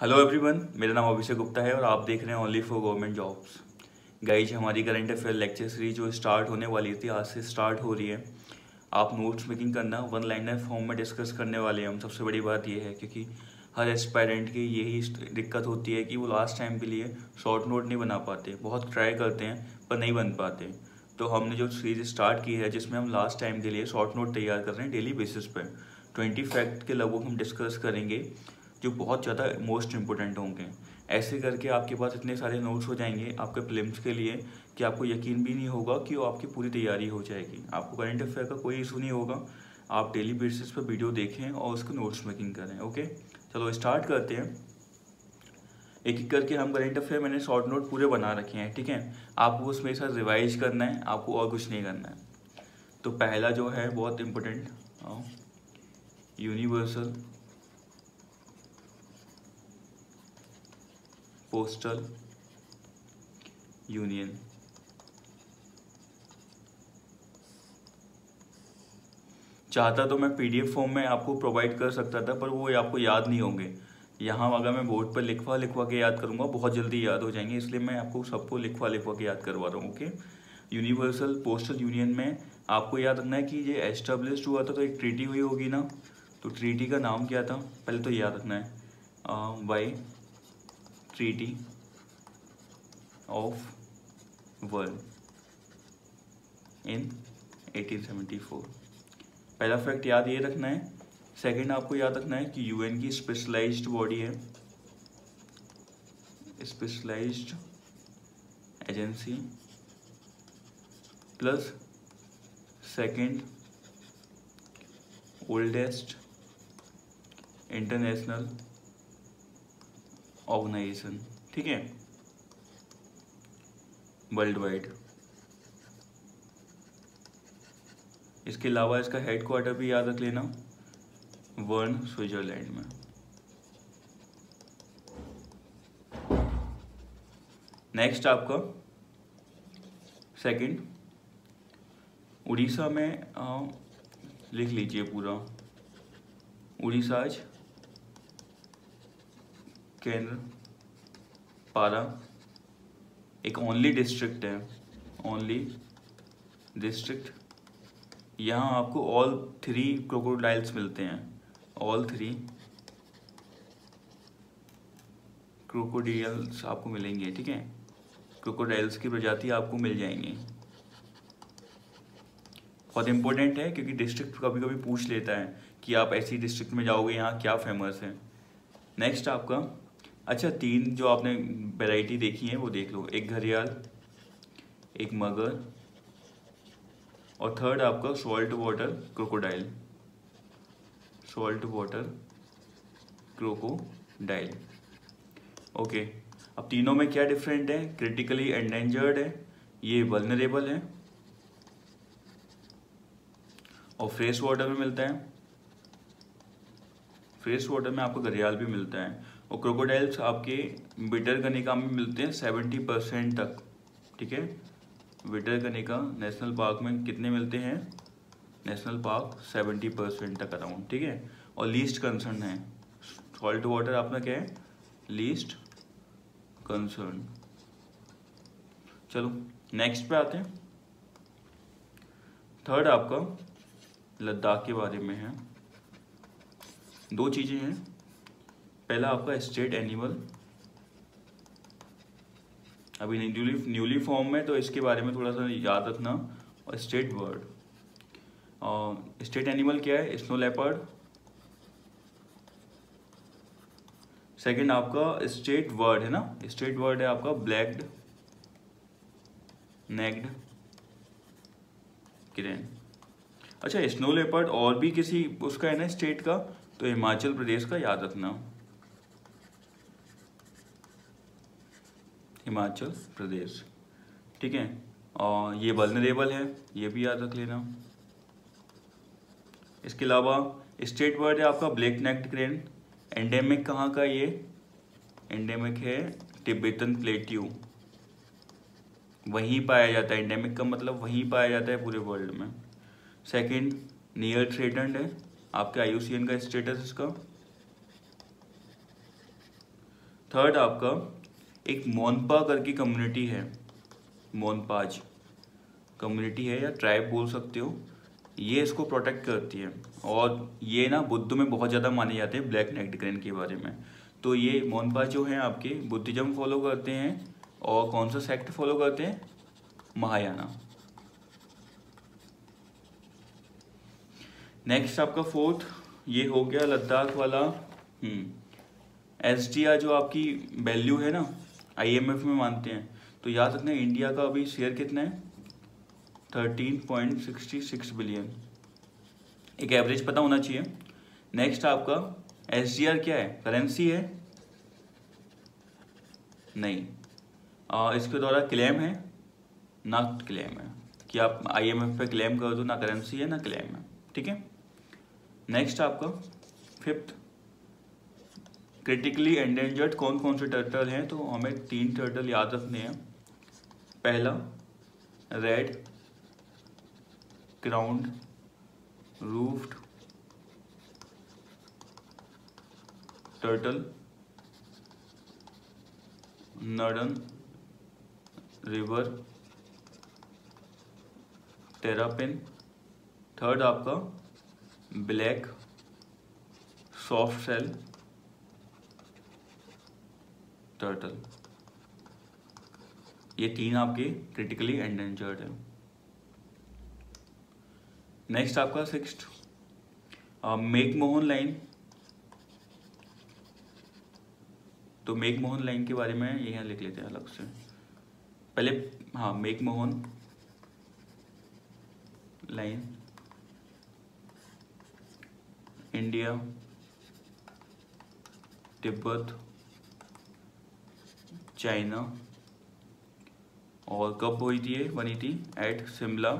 Hello everyone मेरा नाम अभिषेक गुप्ता है और आप देख रहे हैं only for government jobs guys हमारी करंट अफेयर लेक्चर सीरीज़ जो स्टार्ट होने वाली थी, आज से स्टार्ट हो रही है। आप नोट्स मेकिंग करना वन लाइनर फॉर्म में डिस्कस करने वाले हैं हम। सबसे बड़ी बात यह है, क्योंकि हर एस्पायरेंट की यही दिक्कत होती है कि वो लास्ट टाइम के लिए शॉर्ट नोट नहीं बना पाते। बहुत ट्राई करते हैं, पर नहीं बन पाते। तो हमने जो सीरीज़ स्टार्ट की है, जिसमें हम लास्ट टाइम के लिए शॉर्ट नोट तैयार कर रहे हैं डेली बेसिस पर ट्वेंटी फैक्ट के लगभग हम डिस्कस करेंगे। जो बहुत ज़्यादा मोस्ट इम्पोर्टेंट होंगे। ऐसे करके आपके पास इतने सारे नोट्स हो जाएँगे आपके फिल्म्स के लिए कि आपको यकीन भी नहीं होगा कि वो आपकी पूरी तैयारी हो जाएगी। आपको करंट अफेयर का कोई इशू नहीं होगा। आप डेली बेसिस पर वीडियो देखें और उसको नोट्स मेकिंग करें ओके चलो स्टार्ट करते हैं। एक एक करके हम करंट अफेयर मैंने शॉर्ट नोट पूरे बना रखे हैं, ठीक है? आपको उसमें साथ रिवाइज करना है, आपको और कुछ नहीं करना है। तो पहला जो है, बहुत इम्पोर्टेंट यूनिवर्सल पोस्टल यूनियन चाहता तो मैं पीडीएफ फॉर्म में आपको प्रोवाइड कर सकता था, पर वो आपको याद नहीं होंगे। यहाँ अगर मैं बोर्ड पर लिखवा लिखवा के याद करूँगा, बहुत जल्दी याद हो जाएँगे, इसलिए मैं आपको सबको लिखवा लिखवा के याद करवा रहा हूँ ओके यूनिवर्सल पोस्टल यूनियन में आपको याद रखना है कि ये एस्टेब्लिश हुआ था तो एक ट्रीटी हुई होगी ना? तो ट्रीटी का नाम क्या था? पहले तो याद रखना है। By treaty of world in 1874 पहला फैक्ट याद ये रखना है। सेकंड आपको याद रखना है कि यूएन की स्पेशलाइज्ड बॉडी है। Specialised agency plus second oldest international organisation ठीक है? वर्ल्ड वाइड इसके अलावा इसका हेड क्वार्टर भी याद रख लेना वर्न स्विट्जरलैंड में। नेक्स्ट आपका सेकंड उड़ीसा में आ, लिख लीजिए पूरा। उड़ीसा आज केंद्र पारा, एक ओनली डिस्ट्रिक्ट है ओनली डिस्ट्रिक्ट यहाँ आपको ऑल थ्री क्रोकोडाइल्स मिलते हैं ऑल थ्री क्रोकोडियल्स आपको मिलेंगे, ठीक है? क्रोकोडाइल्स की प्रजाति आपको मिल जाएँगी। बहुत इंपॉर्टेंट है, क्योंकि डिस्ट्रिक्ट कभी कभी पूछ लेता है कि आप ऐसी डिस्ट्रिक्ट में जाओगे, यहाँ क्या फ़ेमस है। नेक्स्ट आपका अच्छा तीन जो आपने वैरायटी देखी है, वो देख लो। एक घरियाल एक मगर और थर्ड आपका salt water crocodile salt water crocodile okay अब तीनों में क्या डिफरेंट है? क्रिटिकली एंडेंजर्ड है, ये वलनरेबल है, और फ्रेश वाटर में मिलता है। फ्रेश वाटर में आपको घरियाल भी मिलता है। और क्रोकोडाइल्स आपके बिटर कनिका में मिलते हैं सेवेंटी परसेंट तक, ठीक है? विटर कनिका नेशनल पार्क में कितने मिलते हैं? नेशनल पार्क सेवेंटी परसेंट तक अराउंड ठीक है? और लीस्ट कंसर्न है सॉल्ट वाटर आपका क्या है? लीस्ट कंसर्न चलो नेक्स्ट पे आते हैं। थर्ड आपका लद्दाख के बारे में है। दो चीज़ें हैं। पहला आपका स्टेट एनिमल अभी न्यूली न्यूली फॉर्म में तो इसके बारे में थोड़ा सा याद रखना। और स्टेट और स्टेट एनिमल क्या है? स्नो लेपर्ड सेकंड आपका स्टेट वर्ड है ना? स्टेट वर्ड है आपका ब्लैक्ड नेक्ड किरेन अच्छा स्नो लेपर्ड और भी किसी, उसका है ना स्टेट का? तो हिमाचल प्रदेश का याद रखना। हिमाचल प्रदेश। ठीक है? और ये वलनरेबल है, ये भी याद रख लेना। इसके अलावा स्टेट वर्ड है आपका ब्लैक नेक्ट क्रेन एंडेमिक कहाँ का ये? एंडेमिक है टिबेटन प्लेट्यू वहीं पाया जाता है। एंडेमिक का मतलब वहीं पाया जाता है पूरे वर्ल्ड में। सेकंड नियर थ्रेटन्ड है। आपके आईयूसीएन का स्टेटस इसका। थर्ड आपका एक मोनपा करके कम्युनिटी है। मोनपाज कम्युनिटी है या ट्राइब बोल सकते हो। ये इसको प्रोटेक्ट करती है। और ये ना बुद्ध में बहुत ज़्यादा माने जाते हैं ब्लैक नेक्ड ग्रेन के बारे में। तो ये मोनपा जो है आपके बुद्धिज्म फॉलो करते हैं और कौन सा सेक्ट फॉलो करते हैं? महायाना। नेक्स्ट आपका फोर्थ ये हो गया लद्दाख वाला एस हम्म, जो आपकी वैल्यू है ना आईएमएफ में मानते हैं। तो याद रखना इंडिया का अभी शेयर कितना है? Thirteen point sixty six billion एक एवरेज पता होना चाहिए। नेक्स्ट आपका एसडीआर क्या है? करेंसी है? नहीं। आ, इसके द्वारा क्लेम है? ना क्लेम है। कि आप आईएमएफ पे क्लेम कर दो ना करेंसी है ना क्लेम है। ठीक है? नेक्स्ट आपका फिफ्थ क्रिटिकली एंडेंजर्ड कौन कौन से टर्टल हैं? तो हमें तीन टर्टल याद रखने हैं। पहला red crowned roofed turtle northern river terrapin third आपका ब्लैक सॉफ्ट सेल टर्टल ये तीन आपके क्रिटिकली एंडेंजर्ड है। नेक्स्ट आपका सिक्स मेक मोहन लाइन तो मेक मोहन लाइन के बारे में यहाँ लिख लेते हैं अलग से। पहले हाँ McMahon line India Tibet. China और कब हुई थी ये बनी थी? At Shimla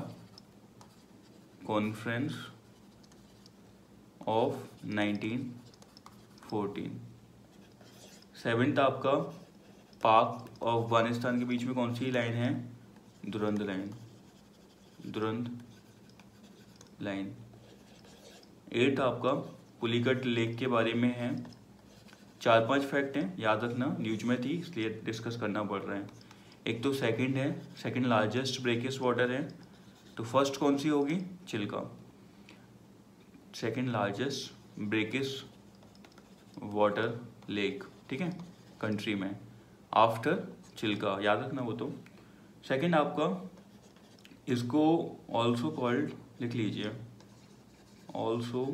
conference of 1914 seventh आपका पाक और अफ़गानिस्तान के बीच में कौन सी लाइन है? Durand line. Durand line. Eight आपका पुलिकट लेक के बारे में है। चार पाँच फैक्ट हैं, याद रखना न्यूज़ में थी, इसलिए डिस्कस करना पड़ रहा है। एक तो सेकंड है सेकंड लार्जेस्ट ब्रेकेस वाटर है तो फ़र्स्ट कौन सी होगी? Chilka. Second largest brackish water lake ठीक है? कंट्री में। आफ्टर चिल्का, याद रखना वो तो। सेकंड आपका, इसको ऑल्सो कॉल्ड लिख लीजिए। Also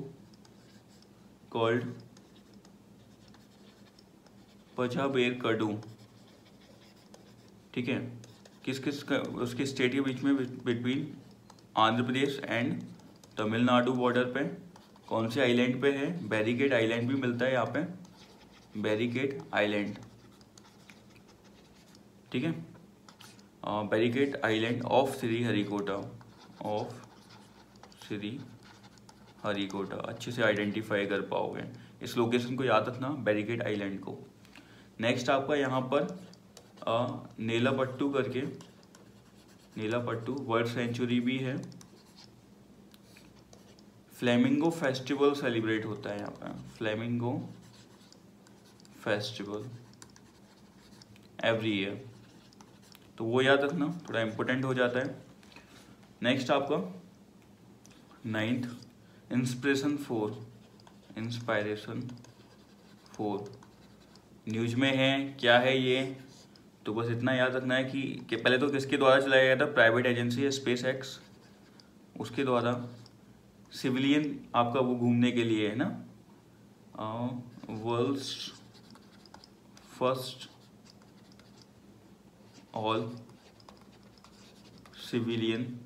called पजाबेर कडू ठीक है? किस किस का, उसके स्टेट के बीच में between Andhra Pradesh and Tamil Nadu border पे कौन से आइलैंड पे है? बैरिकेड आइलैंड भी मिलता है यहाँ पे। बैरिकेड आइलैंड ठीक है? Barrier island of Sriharikota of Sriharikota अच्छे से आइडेंटिफाई कर पाओगे। इस लोकेशन को याद रखना बैरिकेड आइलैंड को। नेक्स्ट आपका यहाँ पर नीला पट्टू करके नीला पट्टू वर्ल्ड सेंचुरी भी है। फ्लेमिंगो फेस्टिवल सेलिब्रेट होता है यहाँ पर फ्लेमिंगो फेस्टिवल एवरी ईयर तो वो याद रखना, थोड़ा इम्पोर्टेंट हो जाता है। नेक्स्ट आपका ninth inspiration four inspiration four news में है क्या है ये? तो बस इतना याद रखना है कि, कि पहले तो किसके द्वारा चलाया गया था? प्राइवेट एजेंसी है स्पेस एक्स उसके द्वारा। सिविलियन आपका वो घूमने के लिए है ना? World's first all civilian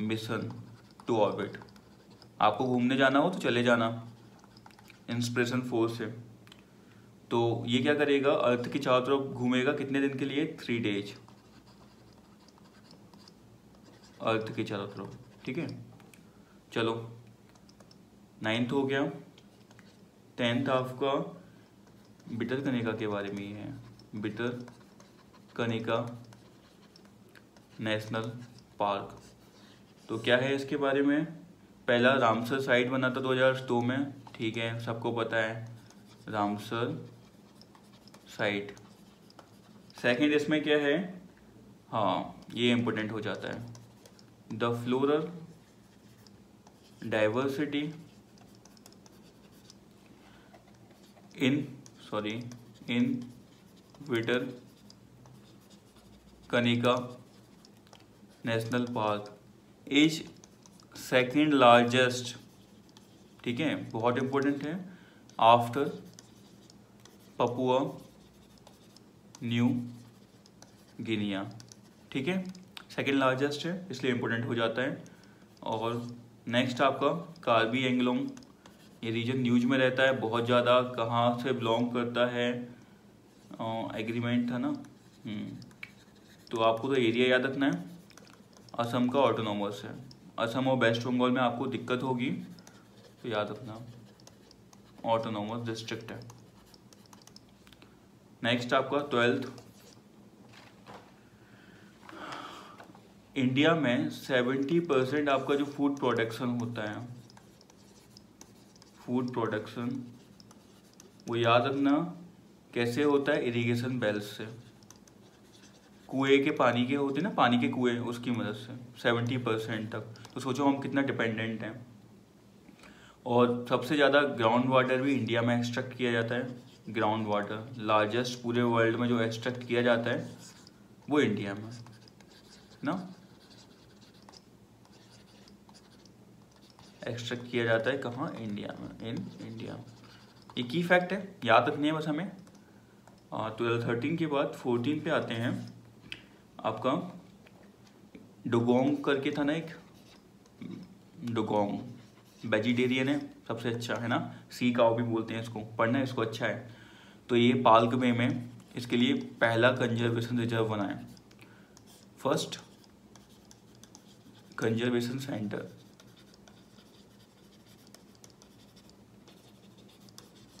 mission to orbit आपको घूमने जाना हो तो चले जाना। इंस्पिरेशन फोर्स से तो ये क्या करेगा? अर्थ के चारों तरफ़ घूमेगा कितने दिन के लिए? थ्री डेज़ अर्थ के चारों तरफ़, ठीक है? चलो। नाइन्थ हो गया। टेंथ आपका बिटर कनिका के बारे में है बिटर कनिका नेशनल पार्क तो क्या है इसके बारे में? पहला रामसर साइट बना था 2002 में, ठीक है? सबको पता है। रामसर साइट सेकंड इसमें क्या है? हाँ ये इम्पोर्टेंट हो जाता है। The floral diversity in sorry in Bhitarkanika national park is second largest ठीक है? बहुत इंपॉर्टेंट है। आफ्टर पपुआ न्यू गिनिया ठीक है? सेकेंड लार्जेस्ट है इसलिए इम्पोर्टेंट हो जाता है। और नेक्स्ट आपका कार्बी एंगलोंग ये रीजन न्यूज़ में रहता है बहुत ज़्यादा कहाँ से बिलोंग करता है एग्रीमेंट था ना? हम्म, तो आपको तो एरिया याद रखना है। असम का ऑटोनोमस है। असम और वेस्ट बंगाल में आपको दिक्कत होगी तो याद रखना। ऑटोनोमस डिस्ट्रिक्ट है। नेक्स्ट आपका ट्वेल्थ इंडिया में सेवेंटी परसेंट आपका जो फ़ूड प्रोडक्शन होता है फ़ूड प्रोडक्शन वो याद रखना कैसे होता है? इरिगेशन बेल्स से। कुएँ के पानी के होते हैं ना, पानी के कुएँ, उसकी मदद से सेवेंटी परसेंट तक। तो सोचो हम कितना डिपेंडेंट हैं। और सबसे ज़्यादा ग्राउंड वाटर भी इंडिया में एक्सट्रैक्ट किया जाता है। ग्राउंड वाटर लार्जेस्ट पूरे वर्ल्ड में जो एक्सट्रैक्ट किया जाता है, वो इंडिया में। ना? एक्सट्रैक्ट किया जाता है कहाँ? इंडिया में इन इंडिया ये की फैक्ट है, याद रखनी है बस हमें। ट्वेल्व थर्टीन के बाद फोर्टीन पे आते हैं। आपका डोगोंग करके था ना एक? डोगोंग। वेजिटेरियन है, सबसे अच्छा है ना? सी काव भी बोलते हैं इसको, पढ़ना इसको अच्छा है। तो ये पाल्क वे में इसके लिए पहला कंजर्वेशन रिज़र्व बना है फ़र्स्ट कंजर्वेशन सेंटर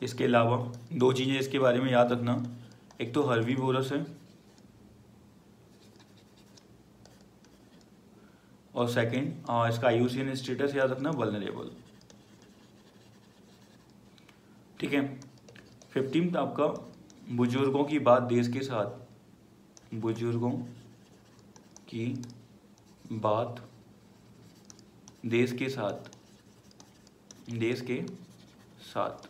इसके अलावा दो चीज़ें इसके बारे में याद रखना। एक तो हर्वी बोरस है। और सेकंड इसका आयुसियन स्टेटस याद रखना वलनरेबल ठीक है? फिफ्टीन आपका, बुज़ुर्गों की बात देश के साथ। बुज़ुर्गों की बात देश के साथ। देश के साथ।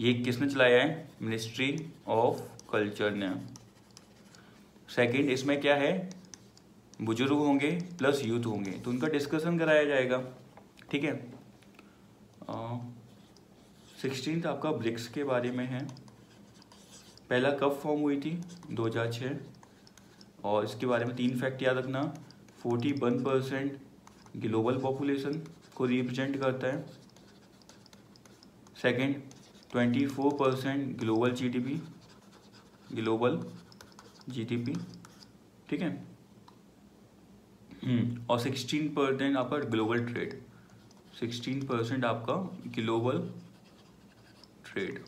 ये किसने चलाया है? मिनिस्ट्री ऑफ़ कल्चर ने। सेकंड इसमें क्या है? बुज़ुर्ग होंगे प्लस यूथ होंगे। तो उनका डिस्कशन कराया जाएगा। ठीक है? सिक्सटीन आपका ब्रिक्स के बारे में है। पहला कब फॉर्म हुई थी? 2006 और इसके बारे में तीन फैक्ट याद रखना। 41 परसेंट ग्लोबल पॉपुलेशन को रिप्रेजेंट करता है। Second 24 percent global GDP global GDP ठीक है? हम्म, और सिक्सटीन परसेंट आपका ग्लोबल ट्रेड सिक्सटीन परसेंट आपका ग्लोबल ट्रेड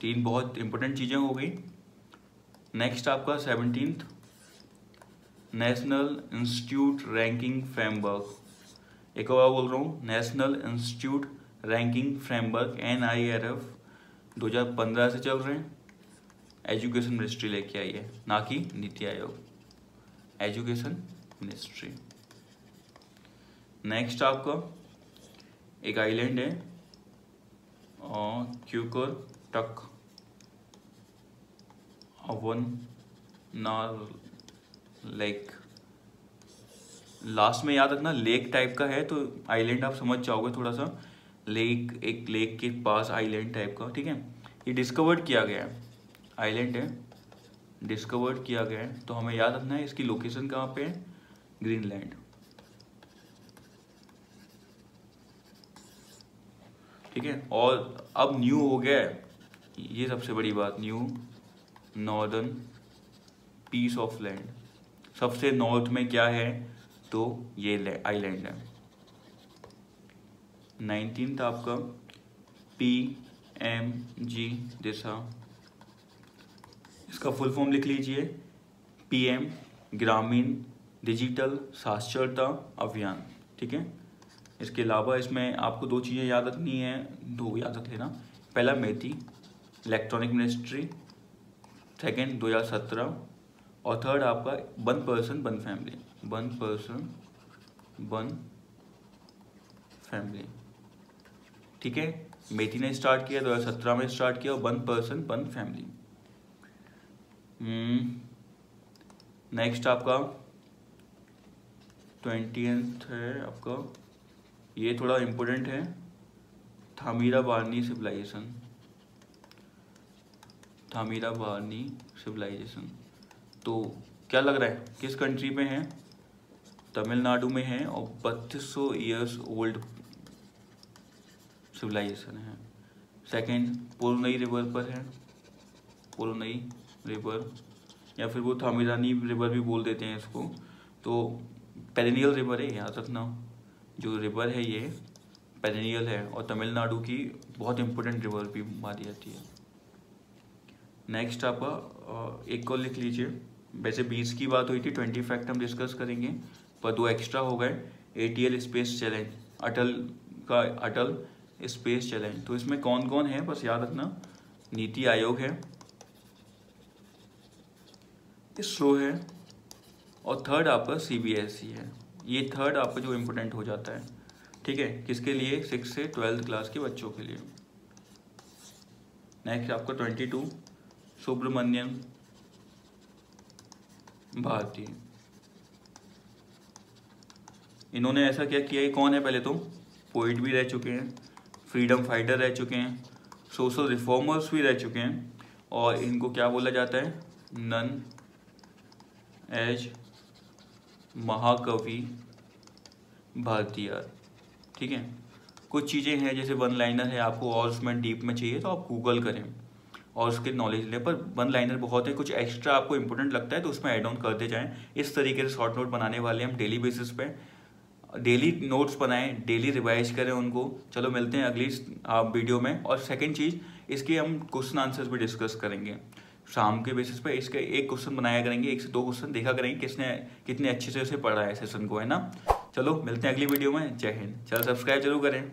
तीन बहुत इंपॉर्टेंट चीज़ें हो गई। नेक्स्ट आपका seventeen national institute ranking framework एक और बोल रहा हूँ national institute ranking framework N I R F दो हज़ार पंद्रह से चल रहे हैं। एजुकेशन मिनिस्ट्री लेके आई है, ना कि NITI Aayog. Education ministry next आपका एक आइलैंड है क्यूकर टक। अवन नार लेक लास्ट में याद रखना लेक टाइप का है तो आइलैंड आप समझ जाओगे थोड़ा सा लेक एक लेक के पास आइलैंड टाइप का, ठीक है? ये डिस्कवर्ड किया गया है। आइलैंड है। डिस्कवर्ड किया गया है। तो हमें याद रखना है, इसकी लोकेशन कहाँ पे है? ग्रीनलैंड ठीक है? और अब न्यू हो गया है। ये सबसे बड़ी बात new northern piece of land सबसे नॉर्थ में क्या है? तो ये आइलैंड है। नाइनटीन आपका। पी एम जी दिशा इसका फुल फॉर्म लिख लीजिए। पीएम ग्रामीण डिजिटल साक्षरता अभियान। ठीक है? इसके अलावा इसमें आपको दो चीज़ें याद रखनी है, दो याद रख लेना। पहला, मेथी, इलेक्ट्रॉनिक मिनिस्ट्री। सेकेंड दो हज़ार सत्रह। और थर्ड आपका one person one family one person one family ठीक है? मेथी ने स्टार्ट किया, दो हज़ार सत्रह में स्टार्ट किया one person one family next आपका ट्वेंटी है आपका। ये थोड़ा इम्पोर्टेंट है। थामीरा बारनी सिविलाइजेशन थामीरा बारनी सिविलाइजेशन तो क्या लग रहा है? किस कंट्री में है? तमिलनाडु में है और बत्तीस सौ ईयर्स ओल्ड सिविलाइजेशन है। सेकंड पुरनई रिवर पर है। पुरनई रिवर या फिर वो थामीरानी रिवर भी बोल देते हैं इसको। तो पेरिनियल रिवर है याद रखना जो रिवर है ये पेरिनियल है, और तमिलनाडु की बहुत इंपॉर्टेंट रिवर भी मानी जाती है। नेक्स्ट आप एक को लिख लीजिए। वैसे बीस की बात हुई थी ट्वेंटी फैक्ट हम डिस्कस करेंगे, पर दो एक्स्ट्रा हो गए। A T L space challenge Atal का अटल स्पेस चैलेंज तो इसमें कौन कौन है, बस याद रखना। नीति आयोग है। इसरो है। और थर्ड आपका सी बी एस ई है। ये थर्ड आपका जो इम्पोर्टेंट हो जाता है, ठीक है? किसके लिए? सिक्स से ट्वेल्थ क्लास के बच्चों के लिए। नेक्स्ट आपका ट्वेंटी टू सुब्रमण्यम भारती। इन्होंने ऐसा क्या किया? कौन है पहले तो? पोइट भी रह चुके हैं फ्रीडम फाइटर रह चुके हैं सोशल रिफॉर्मर्स भी रह चुके हैं और इनको क्या बोला जाता है? नन एज महाकवि भारतीय ठीक है? कुछ चीज़ें हैं, जैसे वन लाइनर है, आपको और उसमें डीप में चाहिए तो आप गूगल करें और उसके नॉलेज लें। पर वन लाइनर बहुत है, कुछ एक्स्ट्रा आपको इंपॉर्टेंट लगता है तो उसमें एड ऑन करते जाएँ। इस तरीके से शॉर्ट नोट बनाने वाले हम डेली बेसिस पे। डेली नोट्स बनाएँ डेली रिवाइज करें उनको। चलो, मिलते हैं अगली वीडियो में। और सेकेंड चीज़, इसके हम क्वेश्चन आंसर्स भी डिस्कस करेंगे। शाम के बेसिस पर इसके एक क्वेश्चन बनाया करेंगे, एक से दो क्वेश्चन देखा करेंगे किसने, कितने अच्छे से उसे पढ़ा है सेशन को, है ना? चलो, मिलते हैं अगली वीडियो में। जय हिंद। चलो सब्सक्राइब ज़रूर करें।